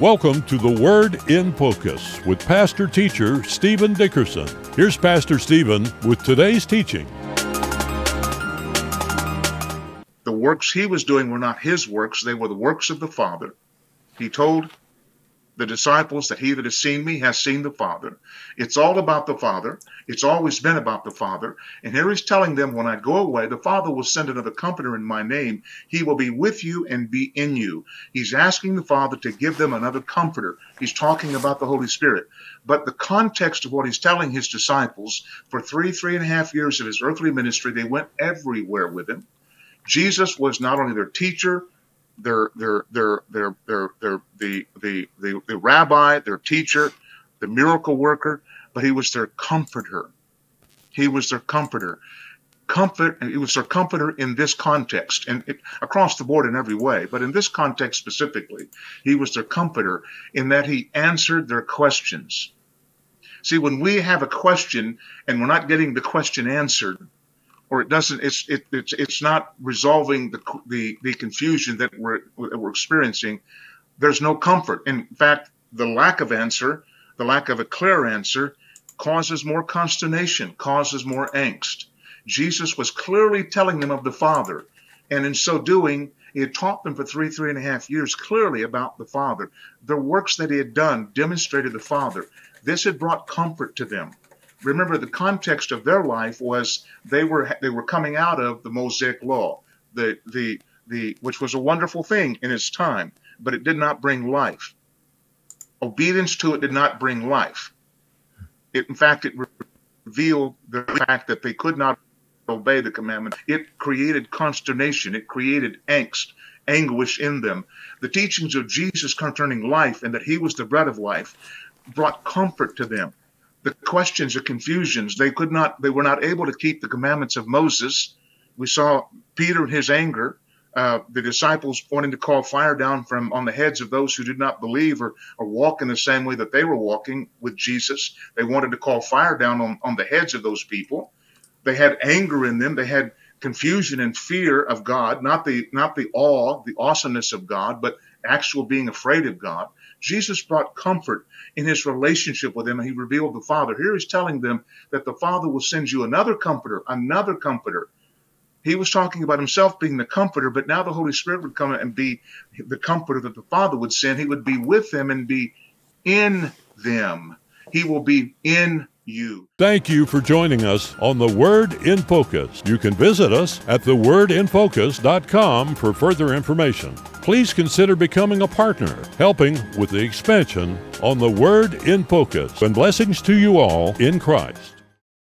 Welcome to the Word in Focus with Pastor Teacher Stephen Dickerson. Here's Pastor Stephen with today's teaching. The works he was doing were not his works, they were the works of the Father. He told the disciples that he that has seen me has seen the Father. It's all about the Father. It's always been about the Father. And here he's telling them, when I go away, the Father will send another comforter in my name. He will be with you and be in you. He's asking the Father to give them another comforter. He's talking about the Holy Spirit. But the context of what he's telling his disciples for three, three and a half years of his earthly ministry, they went everywhere with him. Jesus was not only their teacher, their their their their their, their the, the the the rabbi, their teacher, the miracle worker, but he was their comforter. He was their comforter. Comfort, he was their comforter in this context and it, across the board in every way, but in this context specifically, he was their comforter in that he answered their questions. See, when we have a question and we're not getting the question answered, or it doesn't it's it, it's it's not resolving the the, the confusion that we're that we're experiencing. There's no comfort. In fact the lack of answer the lack of a clear answer causes more consternation causes more angst. Jesus was clearly telling them of the father and in so doing he had taught them for three three and a half years clearly about the father. The works that he had done demonstrated the father. This had brought comfort to them remember the context of their life was they were they were coming out of the Mosaic law, the the the which was a wonderful thing in its time, but it did not bring life. Obedience to it did not bring life. It, in fact, it revealed the fact that they could not obey the commandment. It created consternation. It created angst, anguish in them. The teachings of Jesus concerning life and that he was the bread of life brought comfort to them the questions or confusions. They could not, they were not able to keep the commandments of Moses. We saw Peter in his anger, uh, the disciples wanting to call fire down from on the heads of those who did not believe or, or walk in the same way that they were walking with Jesus. They wanted to call fire down on, on the heads of those people. They had anger in them. They had confusion and fear of God, not the not the awe, the awesomeness of God, but actual being afraid of God. Jesus brought comfort in his relationship with them, and he revealed the Father. Here he's telling them that the Father will send you another comforter, another comforter. He was talking about himself being the comforter, but now the Holy Spirit would come and be the comforter that the Father would send. He would be with them and be in them. He will be in you. Thank you for joining us on The Word in Focus. You can visit us at thewordinfocus.com for further information. Please consider becoming a partner, helping with the expansion on The Word in Focus. And blessings to you all in Christ.